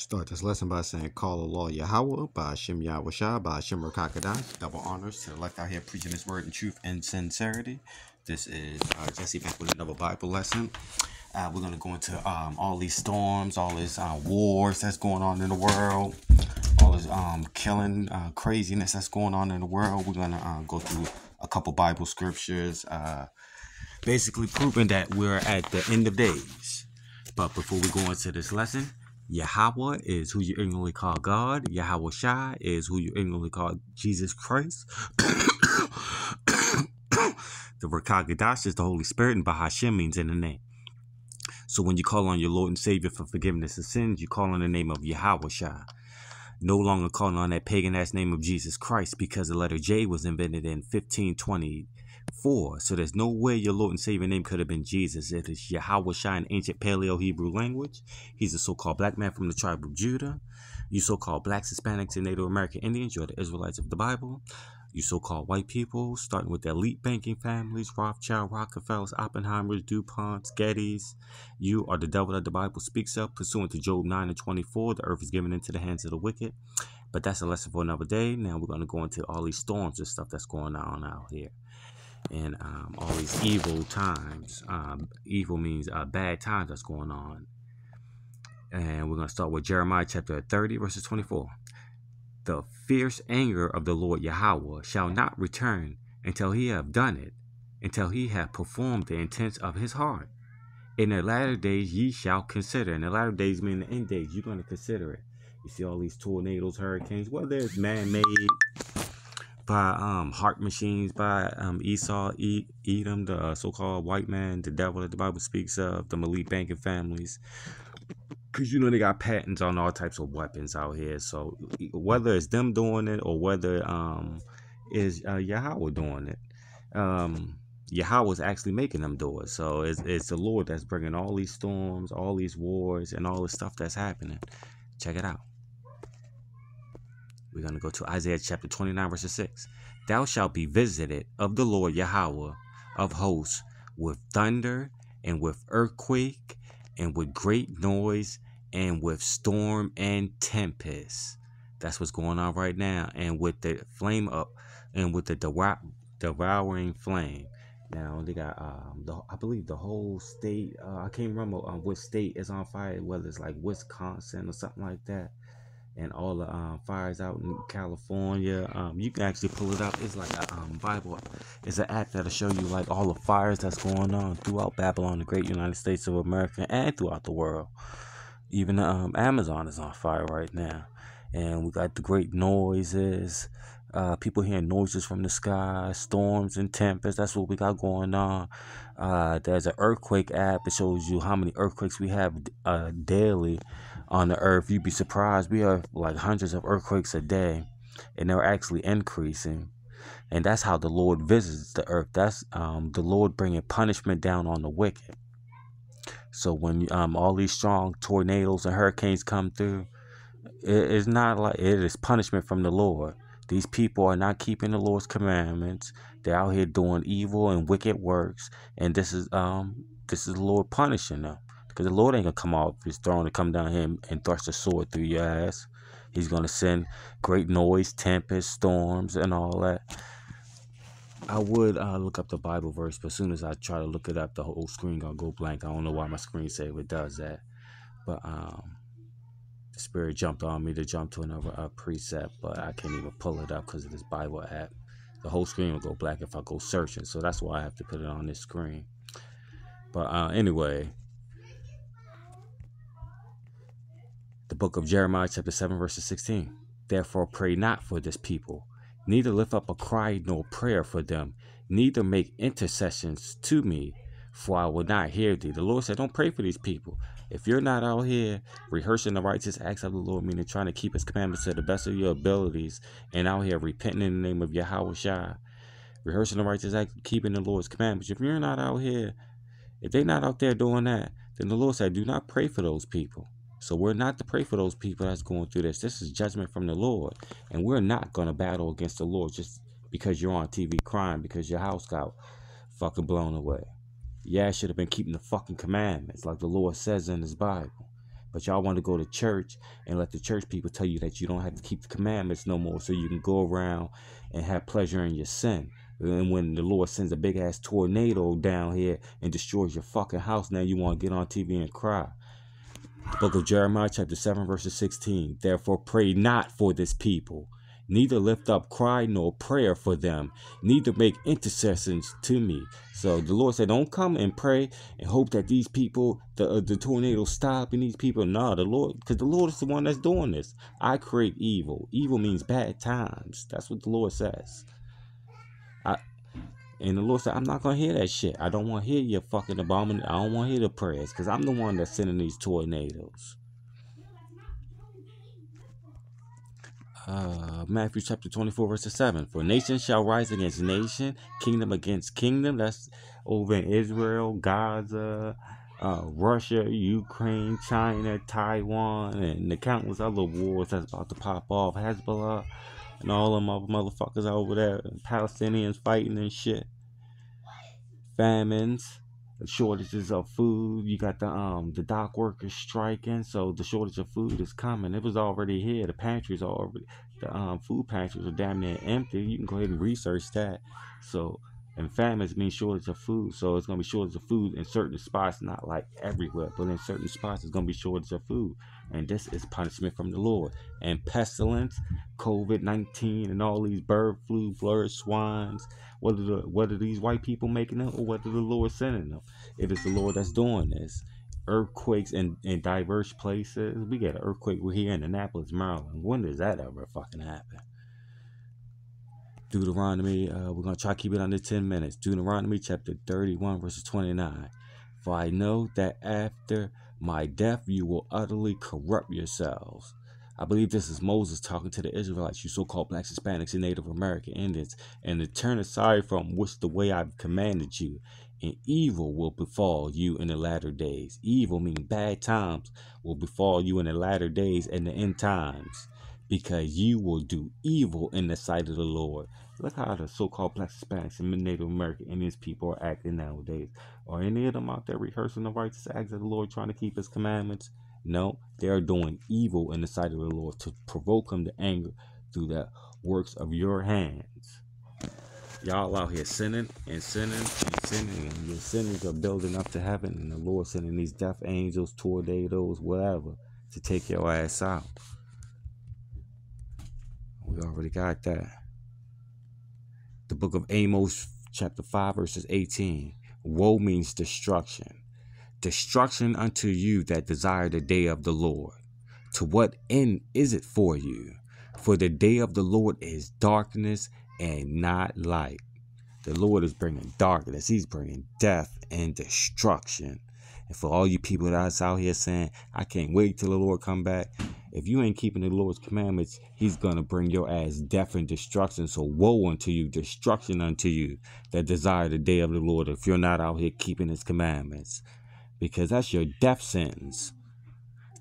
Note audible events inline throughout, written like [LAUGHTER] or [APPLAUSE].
Start this lesson by saying, Call Allah Yahweh by Hashem Yahweh Shah by Hashem Rakakadan. Double honors to the left out here preaching this word in truth and sincerity. This is uh, Jesse back with another Bible lesson. Uh, we're going to go into um, all these storms, all these uh, wars that's going on in the world, all this um, killing uh, craziness that's going on in the world. We're going to uh, go through a couple Bible scriptures, uh, basically proving that we're at the end of days. But before we go into this lesson, Yahweh is who you ignorantly call God. Yahweh Shai is who you ignorantly call Jesus Christ. [COUGHS] the Rakagadash is the Holy Spirit, and Bahashem means in the name. So when you call on your Lord and Savior for forgiveness of sins, you call on the name of Yahweh Shai. No longer calling on that pagan ass name of Jesus Christ because the letter J was invented in 1520 four. So there's no way your Lord and Savior name could have been Jesus. It is Yahweh Shai in ancient Paleo Hebrew language. He's a so-called black man from the tribe of Judah. You so-called blacks, Hispanics, and Native American Indians, you're the Israelites of the Bible. You so-called white people, starting with the elite banking families, Rothschild, Rockefellers, Oppenheimers, DuPonts, Gettys. You are the devil that the Bible speaks of, pursuant to Job 9 and 24. The earth is given into the hands of the wicked. But that's a lesson for another day. Now we're going to go into all these storms and stuff that's going on out here and um, all these evil times. Um, evil means uh, bad times that's going on. And we're going to start with Jeremiah chapter 30, verses 24. The fierce anger of the Lord Yahweh shall not return until he have done it, until he have performed the intents of his heart. In the latter days ye shall consider. In the latter days mean the end days, you're going to consider it. You see all these tornadoes, hurricanes, whether it's man-made, by um, HAARP machines by um, Esau, e- Edom, the uh, so-called white man, the devil that the Bible speaks of, the elite banking families. Because, you know, they got patents on all types of weapons out here. So whether it's them doing it or whether um, is uh, Yahweh doing it, um, Yahweh's actually making them do it. So it's, it's the Lord that's bringing all these storms, all these wars, and all this stuff that's happening. Check it out. We're going to go to Isaiah chapter 29, verse 6. Thou shalt be visited of the Lord Yahweh of hosts with thunder and with earthquake and with great noise and with storm and tempest. That's what's going on right now. And with the flame up and with the devouring flame. Now they got um the I believe the whole state uh, I can't remember um, what state is on fire whether it's like Wisconsin or something like that and all the um, fires out in California. Um, you can actually pull it up. It's like a um, Bible. It's an app that'll show you like all the fires that's going on throughout Babylon, the great United States of America, and throughout the world. Even um, Amazon is on fire right now, and we got the great noises. Uh, people hearing noises from the sky, storms and tempests. That's what we got going on. Uh, there's an earthquake app. It shows you how many earthquakes we have uh, daily on the earth. You'd be surprised. We have like hundreds of earthquakes a day, and they're actually increasing. And that's how the Lord visits the earth. That's um, the Lord bringing punishment down on the wicked. So when um, all these strong tornadoes and hurricanes come through, it is not like it is punishment from the Lord. These people are not keeping the Lord's commandments. They're out here doing evil and wicked works, and this is um this is the Lord punishing them. Because the Lord ain't gonna come off his throne and come down here and thrust a sword through your ass. He's gonna send great noise, tempest, storms, and all that. I would uh, look up the Bible verse, but as soon as I try to look it up, the whole screen gonna go blank. I don't know why my screensaver does that, but um, the spirit jumped on me to jump to another uh, precept, but I can't even pull it up because of this Bible app. The whole screen will go black if I go searching, so that's why I have to put it on this screen. But uh, anyway, the book of Jeremiah, chapter 7, verses 16. Therefore, pray not for this people, neither lift up a cry nor prayer for them, neither make intercessions to me, for I will not hear thee. The Lord said, Don't pray for these people. If you're not out here rehearsing the righteous acts of the Lord, meaning trying to keep his commandments to the best of your abilities, and out here repenting in the name of Yahweh rehearsing the righteous acts, keeping the Lord's commandments, if you're not out here, if they're not out there doing that, then the Lord said, do not pray for those people. So we're not to pray for those people that's going through this. This is judgment from the Lord. And we're not going to battle against the Lord just because you're on TV crying because your house got fucking blown away. Yeah, I should have been keeping the fucking commandments like the Lord says in his Bible. But y'all want to go to church and let the church people tell you that you don't have to keep the commandments no more so you can go around and have pleasure in your sin. And when the Lord sends a big ass tornado down here and destroys your fucking house, now you want to get on TV and cry. Book of Jeremiah, chapter 7, verses 16. Therefore, pray not for this people, neither lift up cry nor prayer for them, neither make intercessions to me. So the Lord said, Don't come and pray and hope that these people, the, uh, the tornado stop and these people. No, the Lord, because the Lord is the one that's doing this. I create evil. Evil means bad times. That's what the Lord says. I, and the Lord said, I'm not going to hear that shit. I don't want to hear your fucking abomination. I don't want to hear the prayers because I'm the one that's sending these tornadoes. Uh, Matthew chapter 24, verse 7. For nation shall rise against nation, kingdom against kingdom. That's over in Israel, Gaza, uh, Russia, Ukraine, China, Taiwan, and the countless other wars that's about to pop off. Hezbollah and all them other motherfuckers over there, Palestinians fighting and shit. Famines, shortages of food. You got the um the dock workers striking, so the shortage of food is coming. It was already here. The pantries are already the um food pantries are damn near empty. You can go ahead and research that. So and famines mean shortage of food. So it's gonna be shortage of food in certain spots, not like everywhere, but in certain spots it's gonna be shortage of food. And this is punishment from the Lord. And pestilence, COVID nineteen, and all these bird flu, blood swines, whether the whether these white people making them or whether the Lord sending them. If It is the Lord that's doing this. Earthquakes in, in diverse places. We get an earthquake we're here in Annapolis, Maryland. When does that ever fucking happen? Deuteronomy, uh, we're going to try to keep it under 10 minutes. Deuteronomy chapter 31, verses 29. For I know that after my death you will utterly corrupt yourselves. I believe this is Moses talking to the Israelites, you so called blacks, Hispanics, and Native American Indians, and to turn aside from which the way I've commanded you, and evil will befall you in the latter days. Evil meaning bad times will befall you in the latter days and the end times because you will do evil in the sight of the Lord. Look how the so-called black Hispanics and Native American Indians people are acting nowadays. Are any of them out there rehearsing the righteous acts of the Lord, trying to keep His commandments? No, they are doing evil in the sight of the Lord to provoke Him to anger through the works of your hands. Y'all out here sinning and sinning and sinning, and your sins are building up to heaven, and the Lord sending these death angels, tornadoes, whatever, to take your ass out. We already got that. The book of Amos, chapter 5, verses 18. Woe means destruction. Destruction unto you that desire the day of the Lord. To what end is it for you? For the day of the Lord is darkness and not light. The Lord is bringing darkness. He's bringing death and destruction. And for all you people that's out here saying, I can't wait till the Lord come back, if you ain't keeping the Lord's commandments, he's going to bring your ass death and destruction. So woe unto you, destruction unto you that desire the day of the Lord if you're not out here keeping his commandments. Because that's your death sentence.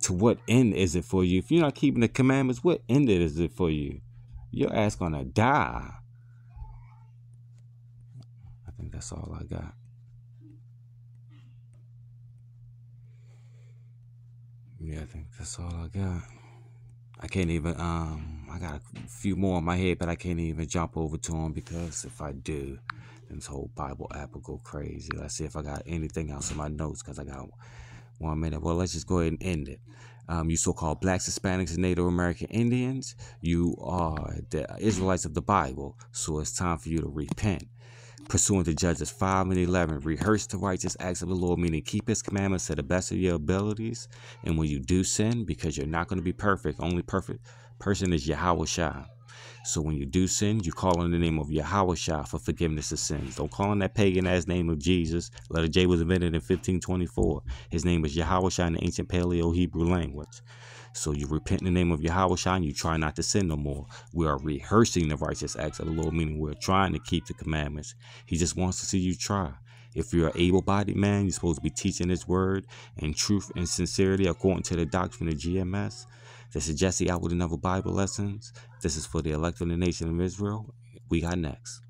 To what end is it for you? If you're not keeping the commandments, what end is it for you? Your ass going to die. I think that's all I got. Yeah, I think that's all I got. I can't even, um, I got a few more in my head, but I can't even jump over to them because if I do, then this whole Bible app will go crazy. Let's see if I got anything else in my notes because I got one minute. Well, let's just go ahead and end it. Um, you so-called blacks, Hispanics, and Native American Indians, you are the Israelites of the Bible. So it's time for you to repent pursuant to Judges 5 and 11. Rehearse the righteous acts of the Lord, meaning keep his commandments to the best of your abilities. And when you do sin, because you're not going to be perfect, only perfect person is Yahweh Shah. So when you do sin, you call on the name of Yahweh Shah for forgiveness of sins. Don't call on that pagan ass name of Jesus. Letter J was invented in 1524. His name is Yahweh Shah in the ancient Paleo Hebrew language. So you repent in the name of Yahweh and you try not to sin no more. We are rehearsing the righteous acts of the Lord, meaning we're trying to keep the commandments. He just wants to see you try. If you're an able bodied man, you're supposed to be teaching his word in truth and sincerity according to the doctrine of GMS. This is Jesse out with another Bible lessons. This is for the elect of the nation of Israel. We got next.